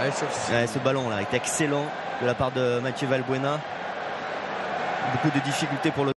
Ouais, ce ballon là est excellent de la part de Mathieu Valbuena. Beaucoup de difficultés pour le